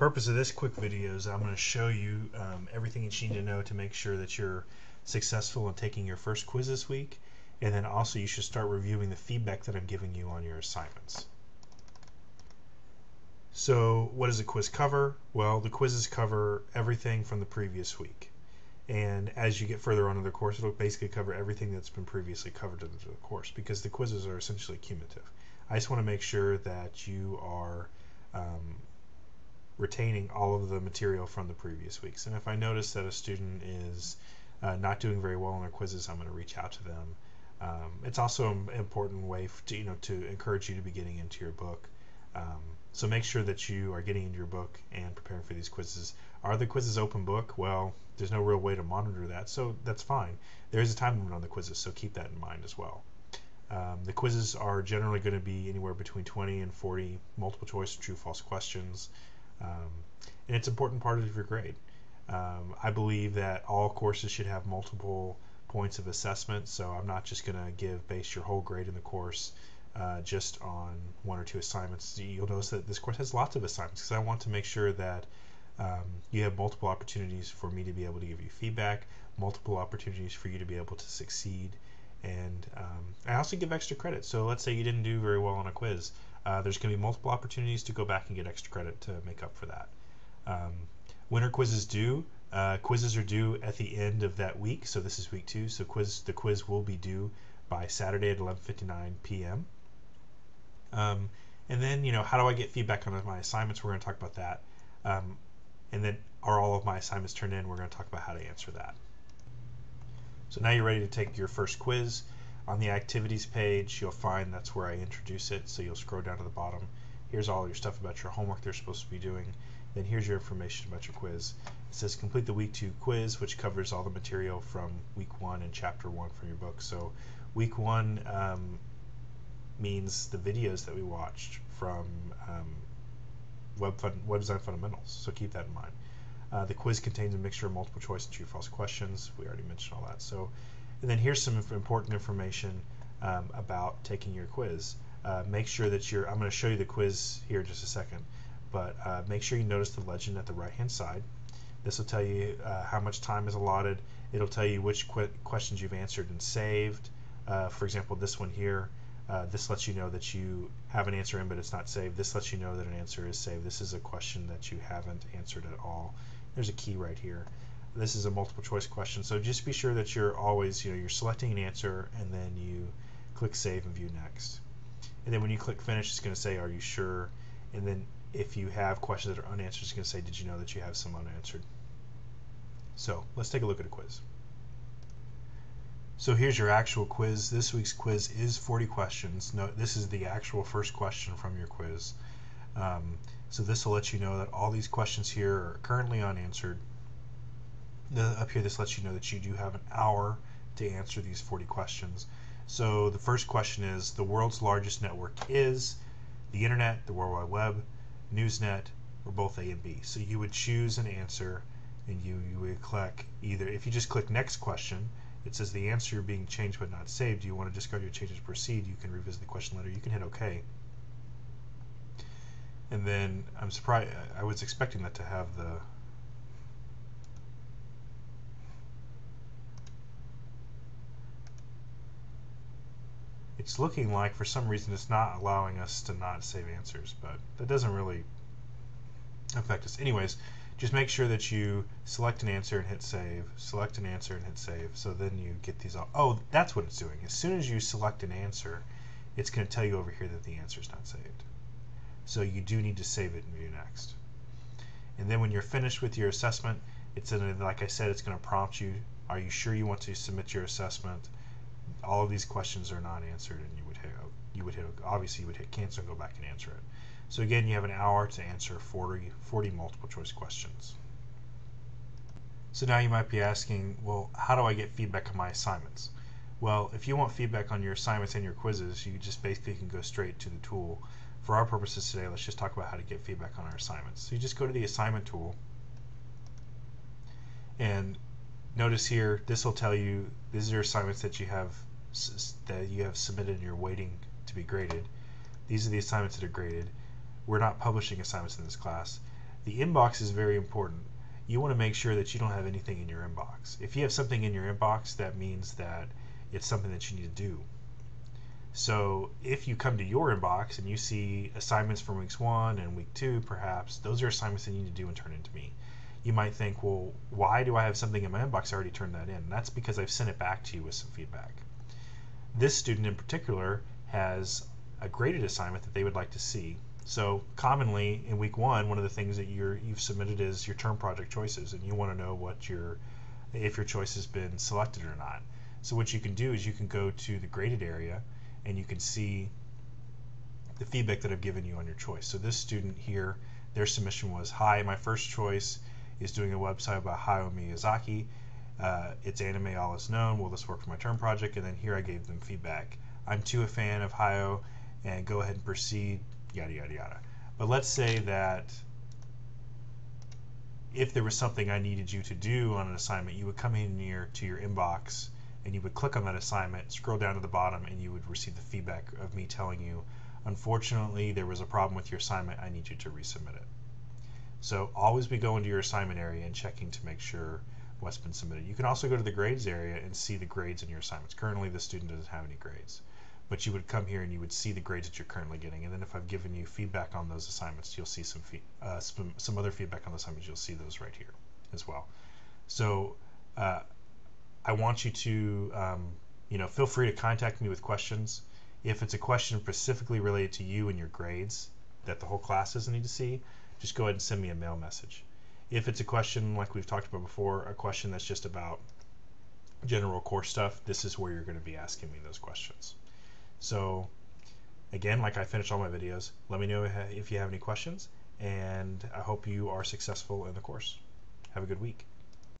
purpose of this quick video is I'm going to show you um, everything that you need to know to make sure that you're successful in taking your first quiz this week and then also you should start reviewing the feedback that I'm giving you on your assignments. So what does a quiz cover? Well the quizzes cover everything from the previous week and as you get further on in the course it'll basically cover everything that's been previously covered in the course because the quizzes are essentially cumulative. I just want to make sure that you are um, retaining all of the material from the previous weeks. And if I notice that a student is uh, not doing very well on their quizzes, I'm going to reach out to them. Um, it's also an important way to you know to encourage you to be getting into your book. Um, so make sure that you are getting into your book and preparing for these quizzes. Are the quizzes open book? Well, there's no real way to monitor that, so that's fine. There is a time limit on the quizzes, so keep that in mind as well. Um, the quizzes are generally going to be anywhere between 20 and 40 multiple choice true false questions. Um, and it's an important part of your grade. Um, I believe that all courses should have multiple points of assessment, so I'm not just going to give base your whole grade in the course uh, just on one or two assignments. You'll notice that this course has lots of assignments because I want to make sure that um, you have multiple opportunities for me to be able to give you feedback, multiple opportunities for you to be able to succeed, and um, I also give extra credit. So let's say you didn't do very well on a quiz. Uh, there's going to be multiple opportunities to go back and get extra credit to make up for that. Um, winter quizzes due. Uh, quizzes are due at the end of that week, so this is week two. So quiz the quiz will be due by Saturday at 11:59 p.m. Um, and then you know how do I get feedback on my assignments? We're going to talk about that. Um, and then are all of my assignments turned in? We're going to talk about how to answer that. So now you're ready to take your first quiz. On the activities page, you'll find that's where I introduce it. So you'll scroll down to the bottom. Here's all your stuff about your homework they're supposed to be doing. Then here's your information about your quiz. It says complete the week two quiz, which covers all the material from week one and chapter one from your book. So week one um, means the videos that we watched from um, Web, Fun Web Design Fundamentals. So keep that in mind. Uh, the quiz contains a mixture of multiple choice and true false questions. We already mentioned all that. So, and then here's some important information um, about taking your quiz. Uh, make sure that you're, I'm going to show you the quiz here in just a second, but uh, make sure you notice the legend at the right hand side. This will tell you uh, how much time is allotted. It'll tell you which qu questions you've answered and saved. Uh, for example, this one here, uh, this lets you know that you have an answer in but it's not saved. This lets you know that an answer is saved. This is a question that you haven't answered at all there's a key right here. This is a multiple choice question, so just be sure that you're always, you know, you're selecting an answer and then you click Save and View Next. And then when you click Finish, it's going to say, Are you sure? And then if you have questions that are unanswered, it's going to say, Did you know that you have some unanswered? So let's take a look at a quiz. So here's your actual quiz. This week's quiz is 40 questions. No, this is the actual first question from your quiz. Um, so this will let you know that all these questions here are currently unanswered. Up here, this lets you know that you do have an hour to answer these 40 questions. So the first question is, the world's largest network is the internet, the World Wide Web, Usenet, or both A and B. So you would choose an answer and you, you would click either, if you just click next question, it says the answer you're being changed but not saved. Do you want to discard your changes proceed? You can revisit the question later. You can hit OK and then I'm surprised I was expecting that to have the it's looking like for some reason it's not allowing us to not save answers but that doesn't really affect us anyways just make sure that you select an answer and hit save select an answer and hit save so then you get these all oh that's what it's doing as soon as you select an answer it's going to tell you over here that the answer is not saved so you do need to save it and view next. And then when you're finished with your assessment, it's in like I said, it's going to prompt you. Are you sure you want to submit your assessment? All of these questions are not answered, and you would hit you would hit obviously you would hit cancel and go back and answer it. So again, you have an hour to answer 40, 40 multiple choice questions. So now you might be asking, well, how do I get feedback on my assignments? Well, if you want feedback on your assignments and your quizzes, you just basically can go straight to the tool for our purposes today, let's just talk about how to get feedback on our assignments. So you just go to the assignment tool and notice here this will tell you these are assignments that you have that you have submitted and you're waiting to be graded. These are the assignments that are graded. We're not publishing assignments in this class. The inbox is very important. You want to make sure that you don't have anything in your inbox. If you have something in your inbox, that means that it's something that you need to do. So if you come to your inbox and you see assignments from weeks one and week two, perhaps, those are assignments that you need to do and turn into me. You might think, well, why do I have something in my inbox? I already turned that in. That's because I've sent it back to you with some feedback. This student in particular has a graded assignment that they would like to see. So commonly in week one, one of the things that you're, you've submitted is your term project choices, and you want to know what your if your choice has been selected or not. So what you can do is you can go to the graded area and you can see the feedback that I've given you on your choice. So this student here, their submission was, hi, my first choice is doing a website about Hayao Miyazaki. Uh, it's anime all is known. Will this work for my term project? And then here I gave them feedback. I'm too a fan of Hayao and go ahead and proceed, yada, yada, yada. But let's say that if there was something I needed you to do on an assignment, you would come in here to your inbox and you would click on that assignment, scroll down to the bottom, and you would receive the feedback of me telling you, unfortunately, there was a problem with your assignment. I need you to resubmit it. So always be going to your assignment area and checking to make sure what's been submitted. You can also go to the grades area and see the grades in your assignments. Currently, the student doesn't have any grades, but you would come here and you would see the grades that you're currently getting. And then if I've given you feedback on those assignments, you'll see some uh, some, some other feedback on the assignments. You'll see those right here as well. So uh, I want you to, um, you know, feel free to contact me with questions. If it's a question specifically related to you and your grades that the whole class doesn't need to see, just go ahead and send me a mail message. If it's a question like we've talked about before, a question that's just about general course stuff, this is where you're going to be asking me those questions. So again, like I finish all my videos, let me know if you have any questions, and I hope you are successful in the course. Have a good week.